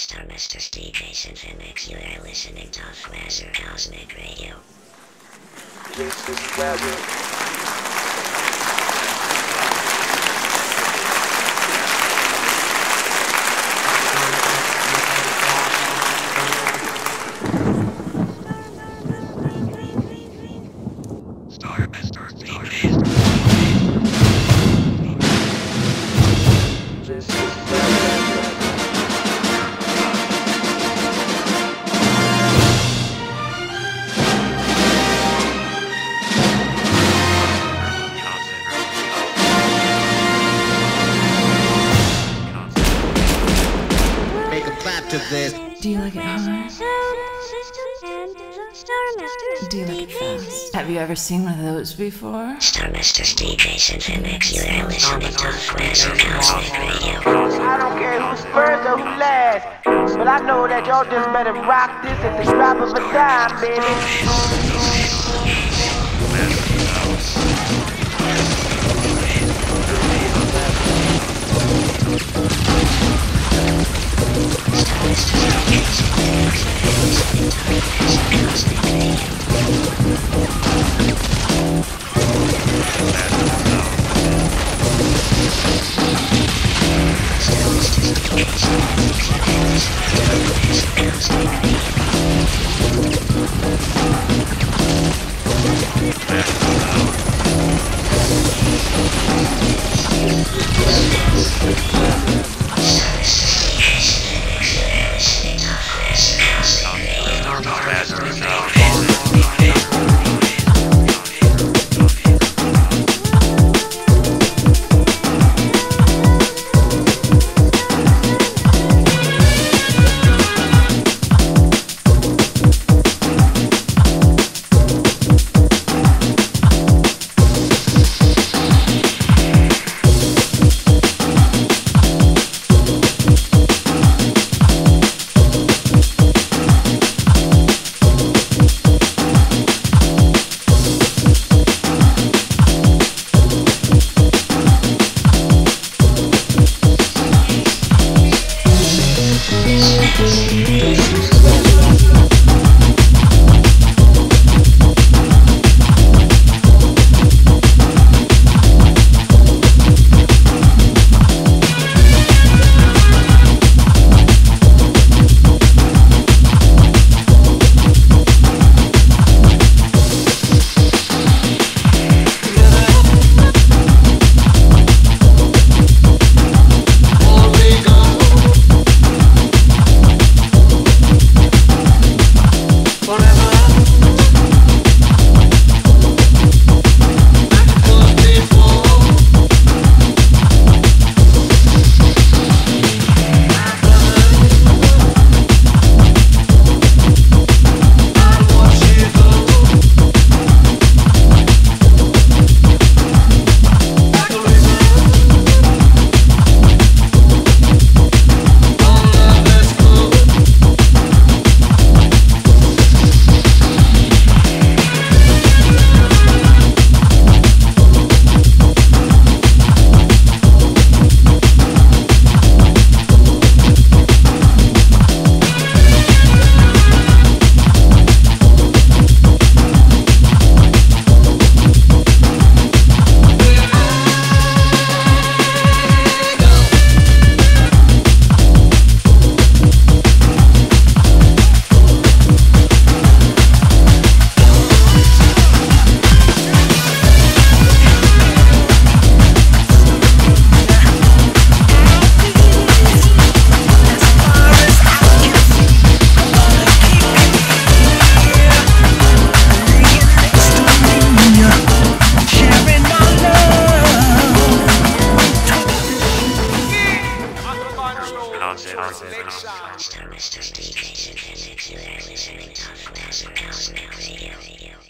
Star Masters DJ Symphonix, you are listening to Kuazar Cosmic Radio. This is Kuazar. To this. Do you like it hard? Do you like it fast? Have you ever seen one of those before? Star Masters DJ Symphonix, you are listening to Kuazar Cosmic Radio. I don't care who's first or who last, but I know that y'all just better rock this at the drop of a dime, baby. Thank you. Thank Star Masters DJ Symphonix, you are listening to Kuazar Cosmic Radio.